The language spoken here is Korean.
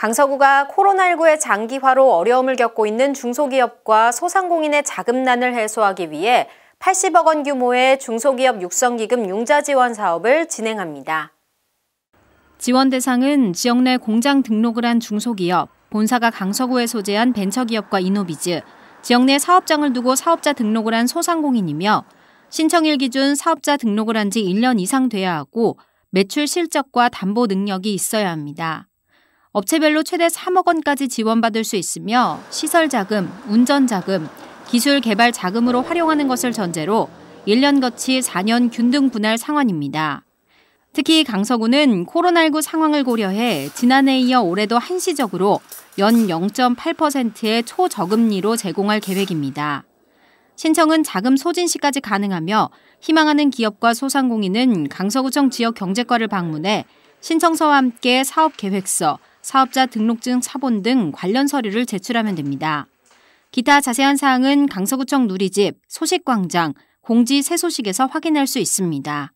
강서구가 코로나19의 장기화로 어려움을 겪고 있는 중소기업과 소상공인의 자금난을 해소하기 위해 80억 원 규모의 중소기업 육성기금 융자 지원 사업을 진행합니다. 지원 대상은 지역 내 공장 등록을 한 중소기업, 본사가 강서구에 소재한 벤처기업과 이노비즈, 지역 내 사업장을 두고 사업자 등록을 한 소상공인이며 신청일 기준 사업자 등록을 한 지 1년 이상 돼야 하고 매출 실적과 담보 능력이 있어야 합니다. 업체별로 최대 3억 원까지 지원받을 수 있으며 시설 자금, 운전 자금, 기술 개발 자금으로 활용하는 것을 전제로 1년 거치 4년 균등 분할 상환입니다. 특히 강서구는 코로나19 상황을 고려해 지난해에 이어 올해도 한시적으로 연 0.8%의 초저금리로 제공할 계획입니다. 신청은 자금 소진 시까지 가능하며 희망하는 기업과 소상공인은 강서구청 지역 경제과를 방문해 신청서와 함께 사업 계획서, 사업자 등록증 사본 등 관련 서류를 제출하면 됩니다. 기타 자세한 사항은 강서구청 누리집, 소식광장, 공지 새 소식에서 확인할 수 있습니다.